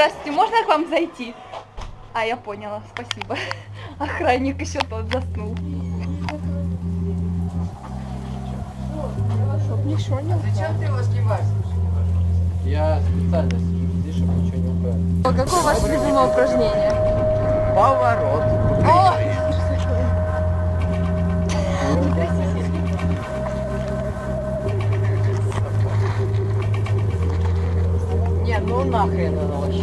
Здравствуйте, можно к вам зайти? А, я поняла, спасибо. Охранник еще тот заснул. Чтоб ничего не Зачем ты его снимаешь? Я специально сижу здесь, чтобы ничего не упало. Какое ваше любимое упражнение? Поворот. Ну нахрен это вообще.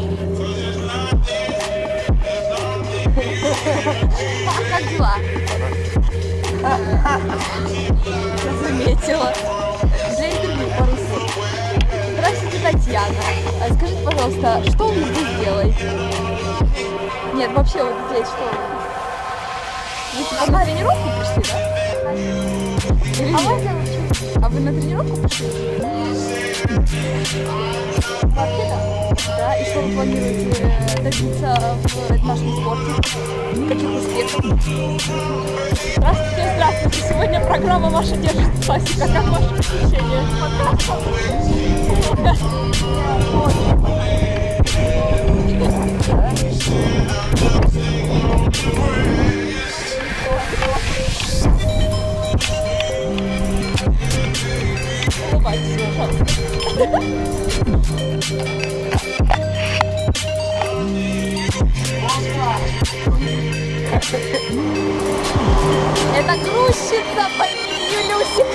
Как дела? Заметила. Для интервью пару слов. Здравствуйте, Татьяна. А Скажите, пожалуйста, что вы здесь делаете? Нет, вообще вот здесь что вы? Вы типа на тренировку пришли, да? А можно А вы на тренировку вообще Да, и что вы планируете э, добиться в нашем спорте? Каких успехов? Здравствуйте, здравствуйте. Сегодня программа «Маша держит классика». Как ваши ощущения? Улыбайтесь, Это грузчица по имени Юлюсик.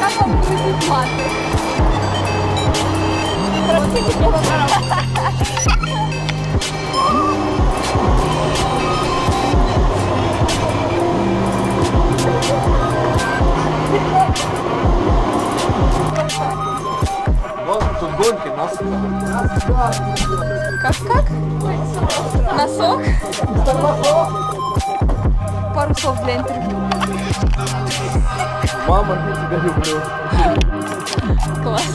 Как вам грузит платы? Простите, мне пожалуйста. Гонки, нас Как-как? Носок? Пару слов для интервью. Мама, я тебя люблю. Класс.